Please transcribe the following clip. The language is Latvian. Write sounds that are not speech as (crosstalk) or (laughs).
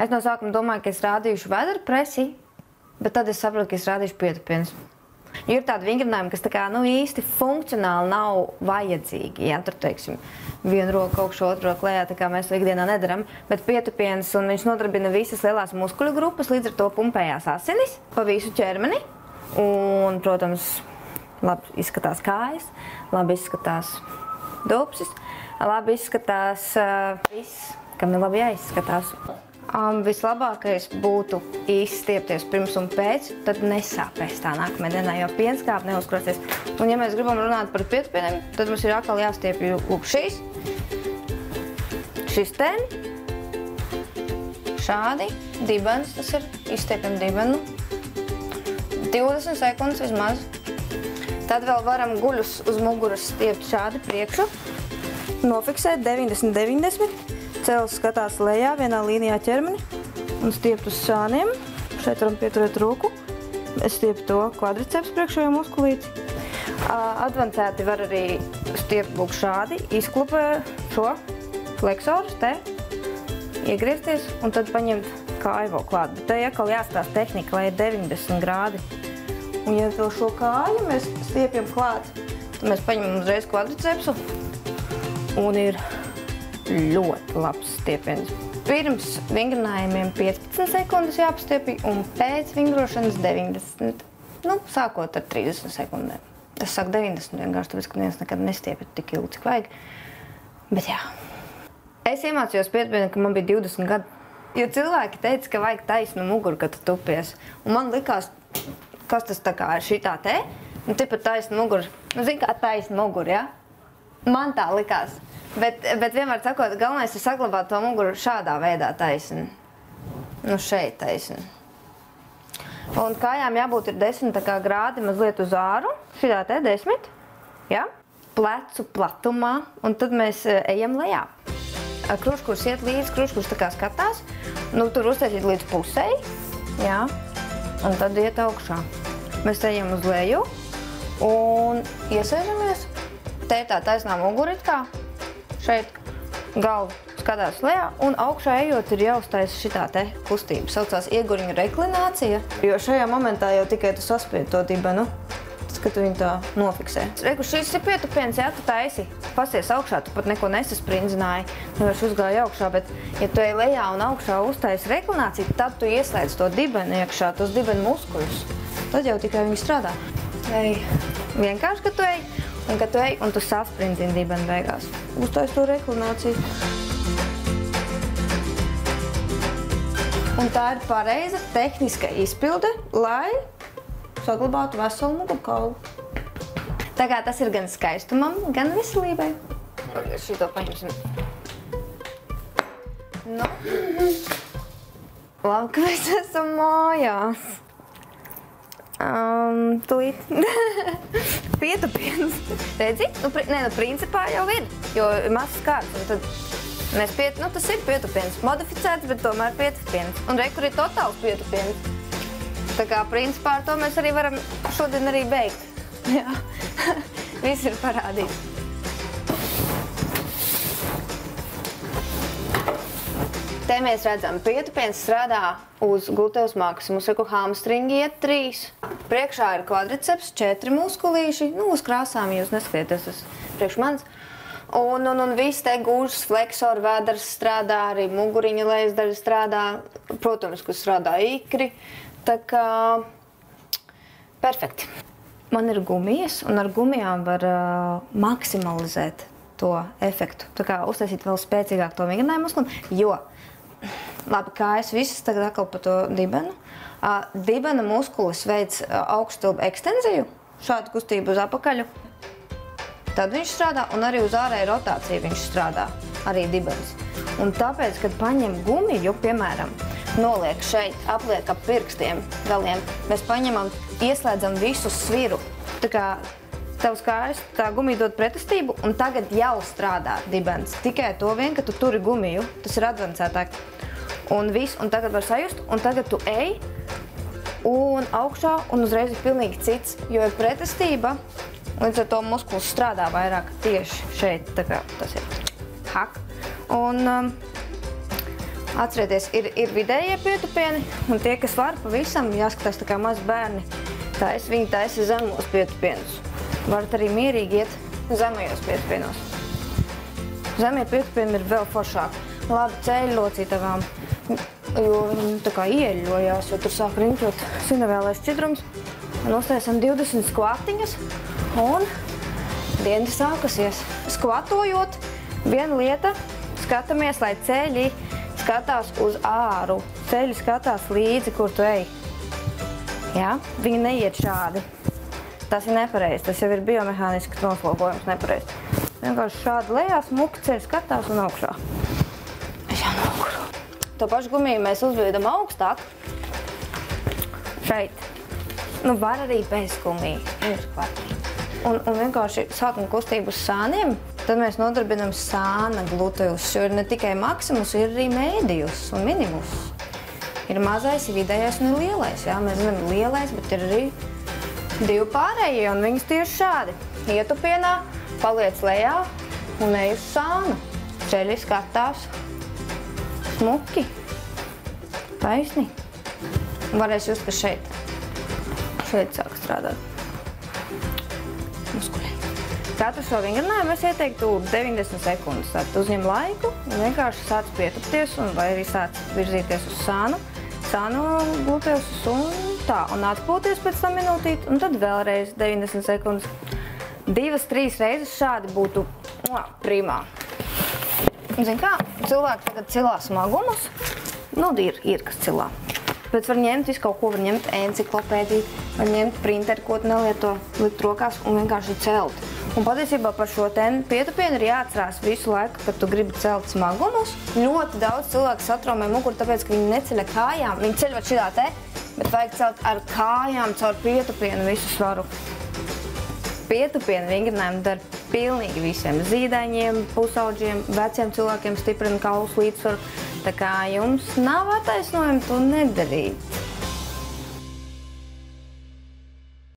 Es no sākuma domāju, ka es rādīšu vēdera presi, bet tad es saprotu, ka es rādīšu pietupienus. Jo ir tādi vingrinājumi, kas tā kā, nu, īsti funkcionāli nav vajadzīgi. Ja? Tur, teiksim, vienu roku augšu, otru roku lejā, tā kā mēs to ikdienā nedaram. Bet pietupiens, un viņš nodarbina visas lielās muskuļu grupas, līdz ar to pumpējās asinis pa visu ķermeni. Un, protams, labi izskatās kājas, labi izskatās dupsis, labi izskatās uh, viss, kam ir labi jāizskatās. Um, vislabākais būtu izstiepties pirms un pēc, tad nesāpēs tā nākamajā dienā, jo pienskāp neuzkrāsies. Un ja mēs gribam runāt par pietupieniem, tad mums ir atkal jāstiepj lūk šīs, šis ten, šādi, dibens, tas ir, izstiepjam dibenu, 20 sekundes vismaz. Tad vēl varam guļus uz muguras stiept šādi priekšu, nofiksēt 90-90, Cēlis skatās lejā vienā līnijā ķermeni un stiept uz šāniem. Šeit varam pieturēt roku. Es stiepu to kvadriceps priekšējo muskulīti. Advancēti var arī stiept lūk šādi, izklupē šo fleksorus te, iegriezties un tad paņemt kāju vēl klāt. Bet te atkal jāstās tehnika, lai ir 90 grādi. Un ja vēl šo kāju mēs stiepjam klāt, tad mēs paņemam uzreiz kvadricepsu un ir ļoti labs stiepiens. Pirms vingrinājumiem 15 sekundes jāpastiepj un pēc vingrošanas 90. Nu, sākot ar 30 sekundēm. Es saku 90 vienkārši, tāpēc, ka neviens nekad nestiepja tik ilgi, cik vajag. Bet jā. Es iemācījos pietupienu, ka man bija 20 gadi. Jo cilvēki teica, ka vajag taisnu muguru, kad tu tupies. Un man likās, kas tas tā kā ir šitā te? Un tipat taisnu muguru. Nu, zini, kā taisnu muguru, ja? Man tā likās. Bet, bet vienmēr sakot, galvenais ir saglabāt to muguru šādā veidā taisni. Nu, šeit taisni. Un kājām jābūt ir 10 grādi mazliet uz āru. Šitā te 10. Ja? Plecu platumā. Un tad mēs e, ejam lejā. Kruškurs iet līdz, kruškurs tā kā skatās. Nu, tur uztaisīt līdz pusei. Ja? Un tad iet augšā. Mēs ejam uz leju un iesēžamies. Te ir tā taisnā mugura it kā šeit galva skatās lejā, un augšā ejot ir jāuztaisa šitā te kustība. Saucās ieguriņu reklinācija, jo šajā momentā jau tikai tu saspied to dibenu, kad tu viņu tā nofiksē. Reku, šis ir pietupiens, jā, tu taisi. Pasies augšā, tu pat neko nesasprindzinājji, vienkārši uzgāja augšā, bet ja tu ej lejā un augšā uztaisi reklināciju, tad tu ieslēdz to dibenu iekšā, tos dibenu muskuļus. Tad jau tikai viņi strādā. Ej, vienkārši, kad tu ej, Un kad tu ej un tu sasprindzini dibenu beigās. Uztais to reklināciju. Un tā ir pareiza tehniska izpilde, lai saglabātu veselu mugurkaulu. Tā kā tas ir gan skaistumam, gan veselībai. Šito paņemsim. Nu. Labi, ka mēs esam mājās. Um, tūlīt. (laughs) Pietupiens. Redzi? Nu, pri, nē, nu, principā jau ir, jo ir mazs kārts. Tad mēs piet, nu, tas ir pietupiens. Modificēts, bet tomēr pietupiens. Un re, kur ir totāls pietupiens. Tā kā, principā, ar to mēs arī varam šodien arī beigt. (laughs) Jā. (laughs) Viss ir parādīts. Te mēs redzam, pietupiens strādā uz gluteus maksimu. Mums ir hamstringi iet trīs. Priekšā ir kvadriceps, četri muskulīši. Nu, uz krāsām jūs neskatieties, tas priekš mans. Un, un, un viss te gūžas, fleksori, vēders strādā, arī muguriņa lejas daļa strādā. Protams, ka strādā ikri. Tā kā perfekti. Man ir gumijas, un ar gumijām var uh, maksimalizēt to efektu. Tā kā uztaisīt vēl spēcīgāk to vingrinājumu muskuli, jo Labi, kājas visas tagad atkal pa to dibenu. Uh, dibena muskulis veic uh, augstilbu ekstenziju, šādu kustību uz apakaļu. Tad viņš strādā un arī uz ārēju rotāciju viņš strādā, arī dibens. Un tāpēc, kad paņem gumiju, piemēram, noliek šeit, apliek ap pirkstiem galiem, mēs paņemam, ieslēdzam visu sviru. Tā kā tavs kājas, tā gumija dod pretestību, un tagad jau strādā dibens. Tikai to vien, ka tu turi gumiju, tas ir advancētāk un viss, un tagad var sajust, un tagad tu ej, un augšā, un uzreiz ir pilnīgi cits, jo ir pretestība, līdz ar to muskulis strādā vairāk tieši šeit, tā kā tas ir hak. Un, um, Atcerieties, ir, ir vidējie pietupieni, un tie, kas var, pavisam jāskatās tā kā maz bērni. Tais, viņi taisa zemos pietupienus. Varat arī mierīgi iet zemajos pietupienos. Zemie pietupieni ir vēl foršāki. Labi ceļi locītavām, jo viņi tā kā ieļojās, jo tur sāk riņķot sinavēlais šķidrums. Nostājam 20 skvatiņas un diena sākasies. Skvatojot, viena lieta, skatāmies, lai ceļi skatās uz āru. Ceļi skatās līdzi, kur tu ej. Ja? Viņi neiet šādi. Tas ir nepareizi. Tas jau ir biomehānisks noslogojums nepareizi. Vienkārši šādi lejā smuki ceļi skatās un augšā. To pašu gumiju mēs uzviedam augstāk. Šeit. Nu, var arī bez gumiju. Un, un vienkārši sākam kustību uz sāniem. Tad mēs nodarbinam sāna glutejus, jo ir ne tikai maksimus, ir arī mēdījus un minimus. Ir mazais, vidējais un ir lielais. Jā, mēs zinām, lielais, bet ir arī divi pārējie, un viņas tieši šādi. Ietupienā, paliec lejā un ej uz sānu. Ceļi skatās smuki, taisni. Varēs just, ka šeit, šeit sāk strādāt muskuļi. Katru šo vingrinājumu es ieteiktu 90 sekundes. Tad uzņem laiku un vienkārši sāc pietupties un vai arī sāc virzīties uz sānu. Sānu glutējus un tā. Un atpūties pēc tam minūtīt un tad vēlreiz 90 sekundes. Divas, trīs reizes šādi būtu primā. Zin kā, cilvēki tagad cilā smagumus. Nu, ir, ir kas cilā. Bet var ņemt visu kaut ko, var ņemt enciklopēdiju, var ņemt printeri, ko nelieto, likt rokās un vienkārši celt. Un patiesībā par šo pietupienu ir jāatcerās visu laiku, kad tu gribi celt smagumus. Ļoti daudz cilvēku satraumē muguru, tāpēc, ka viņi neceļ kājām. Viņi ceļ var šitā te, bet vajag celt ar kājām caur pietupienu visu svaru. Pietupienu vingrinājumu dara pilnīgi visiem zīdaiņiem, pusauģiem, veciem cilvēkiem stiprina kaulu līdzsvaru. Tā kā jums nav attaisnojumi to nedarīt.